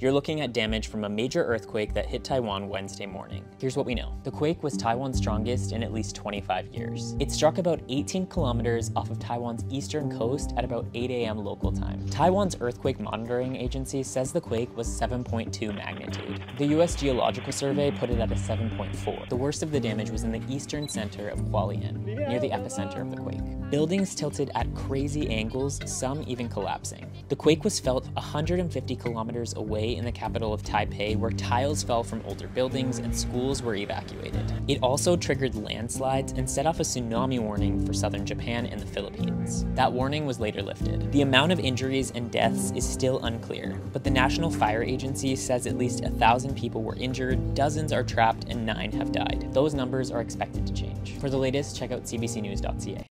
You're looking at damage from a major earthquake that hit Taiwan Wednesday morning. Here's what we know. The quake was Taiwan's strongest in at least 25 years. It struck about 18 kilometers off of Taiwan's eastern coast at about 8 a.m. local time. Taiwan's earthquake monitoring agency says the quake was 7.2 magnitude. The US Geological Survey put it at a 7.4. The worst of the damage was in the eastern center of Hualien, near the epicenter of the quake. Buildings tilted at crazy angles, some even collapsing. The quake was felt 150 kilometers away in the capital of Taipei, where tiles fell from older buildings and schools were evacuated. It also triggered landslides and set off a tsunami warning for southern Japan and the Philippines. That warning was later lifted. The amount of injuries and deaths is still unclear, but the National Fire Agency says at least a thousand people were injured, dozens are trapped, and nine have died. Those numbers are expected to change. For the latest, check out cbcnews.ca.